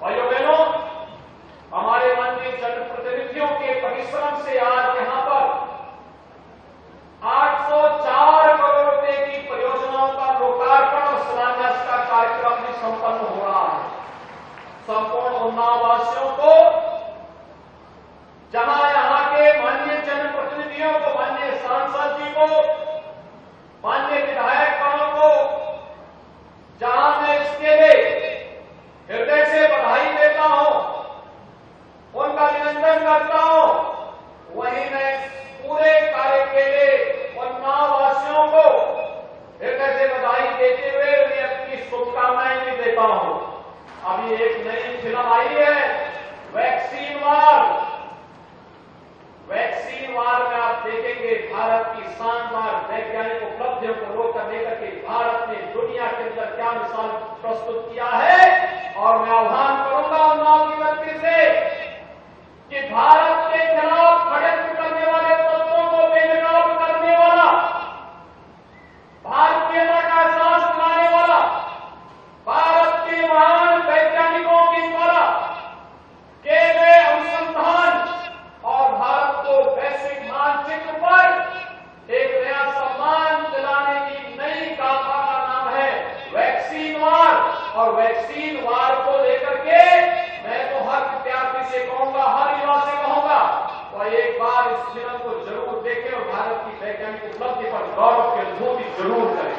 भाइयों बहनों, हमारे माननीय जनप्रतिनिधियों के परिश्रम से आज यहाँ पर 804 करोड़ रुपए की परियोजनाओं का लोकार्पण और शिलान्यास का कार्यक्रम भी संपन्न हो रहा है। संपूर्ण उन्नाव वासियों को, जहाँ यहाँ के माननीय जनप्रतिनिधियों को, माननीय सांसद जी को, माननीय विधायक देता हूँ। अभी एक नई फ़िल्म आई है, वैक्सीन वार। वैक्सीन वार में आप देखेंगे भारत की शानदार वैज्ञानिक उपलब्धियों को रोक लेकर के भारत ने दुनिया के अंदर क्या मिसाल प्रस्तुत किया है, और मैं और वैक्सीन वार को लेकर के मैं तो हर विद्यार्थी से कहूँगा, हर युवा से कहूँगा, और एक बार इस फ़िल्म को ज़रूर देखें और भारत की वैज्ञानिक उपलब्धि पर गौरव के अनुभूति ज़रूर करें।